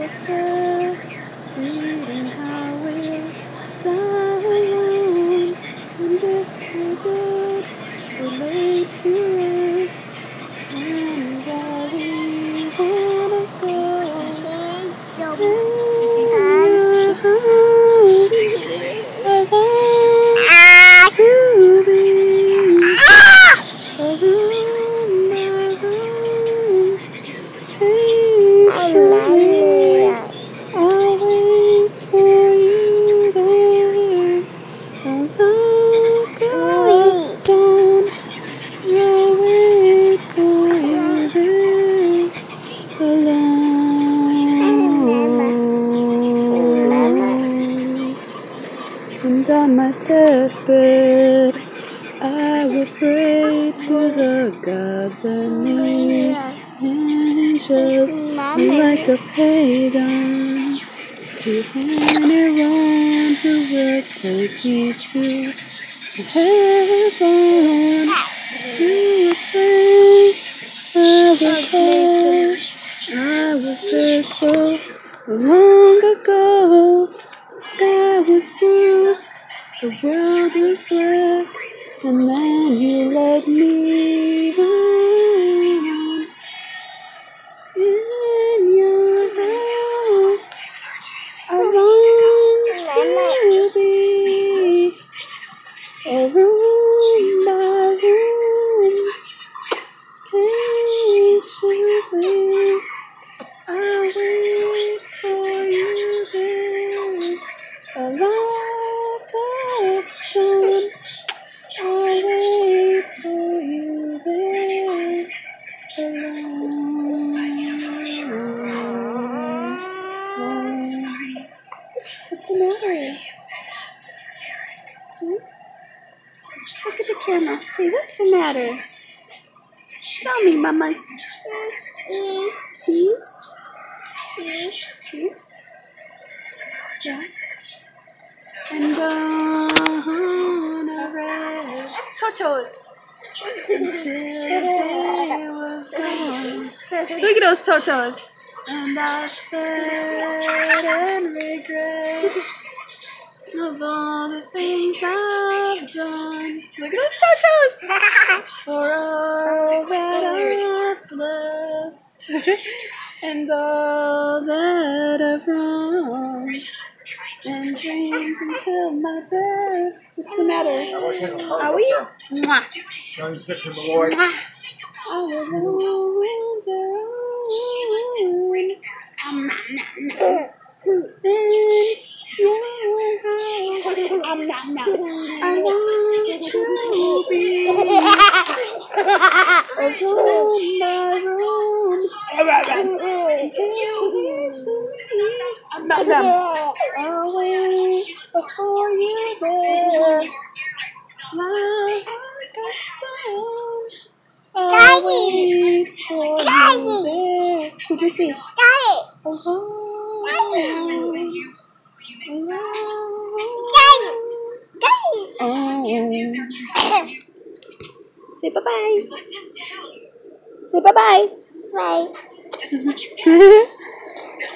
with death, And on my deathbed, I will pray to the gods and the angels like a pagan to anyone who will take me to heaven to a place I will call. I was there so long ago. Sky was bruised, the world was black, and then you led me Look at the camera. Say, what's the matter? Tell me, mamas. Cheese? Cheese? Cheese? Yeah. And on a red Totos until the day was gone. Look at those Totos. And I sat and regret of all the things I've done. Look at those Totos. For all that I've blessed and all that I've wronged and dreams until my death. What's the matter? Are we? Mwah. Don't sit to the Lord. Mwah. I will wander on. Um, nom, nom, nom. In your house. Nom, nom. I want to be alone, my room. I'm not them. I'll wait before you there. Like a stone. I'll wait for you there. Who'd you see? Alone. Say bye bye. Say bye bye. Bye. Bye.